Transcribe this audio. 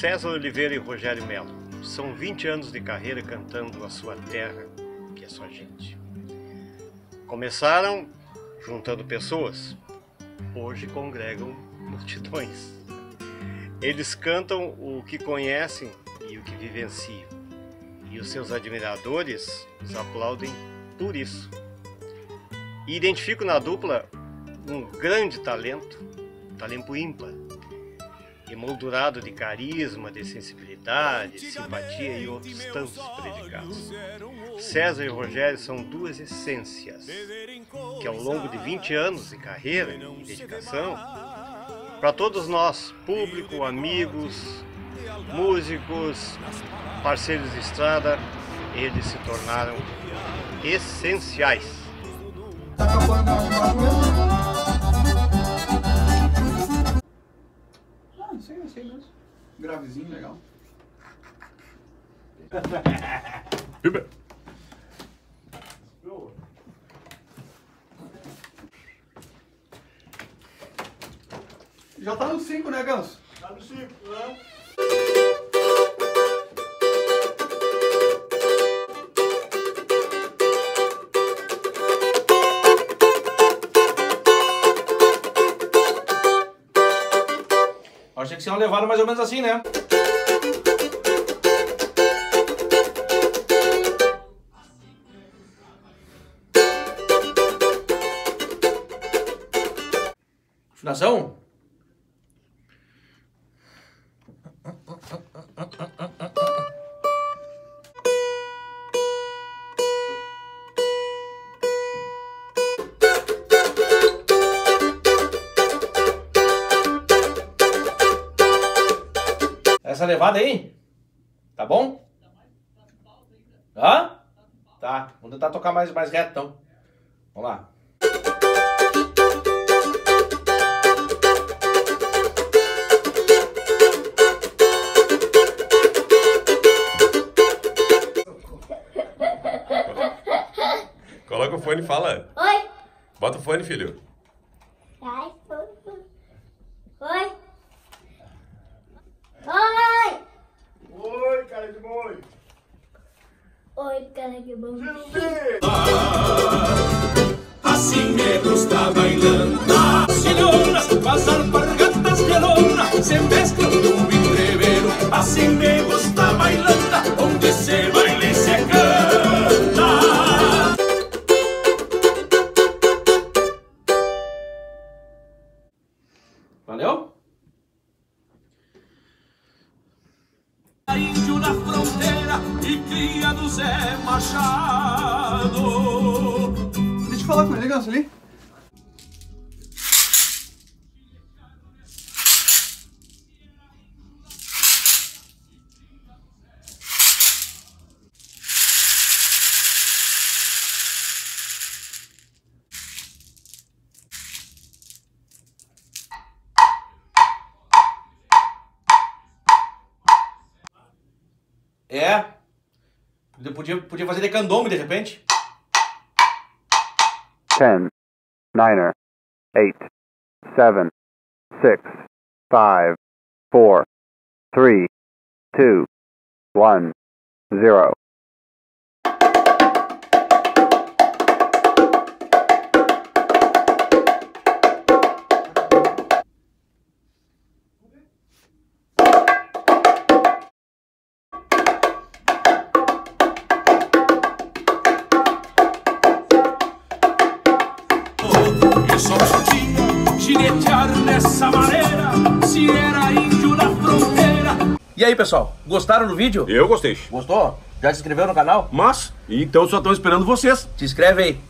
César Oliveira e Rogério Melo. São 20 anos de carreira cantando a sua terra, que é sua gente. Começaram juntando pessoas, hoje congregam multidões. Eles cantam o que conhecem e o que vivenciam, e os seus admiradores os aplaudem por isso. E identifico na dupla um grande talento, talento ímpar, emoldurado de carisma, de sensibilidade, simpatia e outros tantos predicados. César e Rogério são duas essências que, ao longo de 20 anos de carreira e dedicação, para todos nós, público, amigos, músicos, parceiros de estrada, eles se tornaram essenciais. Tá acabando Sei mesmo. Gravezinho, legal. Já tá no 5, né, Ganso? Tá no 5, né? Achei que você ia levar mais ou menos assim, né? Afinação? Essa levada aí? Tá bom? Hã? Tá. Vamos tentar tocar mais, mais reto então. Vamos lá. Coloca o fone e fala. Oi. Bota o fone, filho. Ai, oi. Oi. Oi. Oi, cara de boi. Oi, cara que bom. Assim me gusta bailando. Señoras, vas alpargatas de lona, se mezclan e cria do Zé Machado. Deixa eu falar com ele, Ganso, ali. É. Podia, podia fazer de candombe de repente. 10, 9, 8, 7, 6, 5, 4, 3, 2, 1, 0. Dessa maneira se era índio na fronteira. E aí, pessoal? Gostaram do vídeo? Eu gostei. Gostou? Já se inscreveu no canal? Mas, então só estão esperando vocês. Se inscreve aí.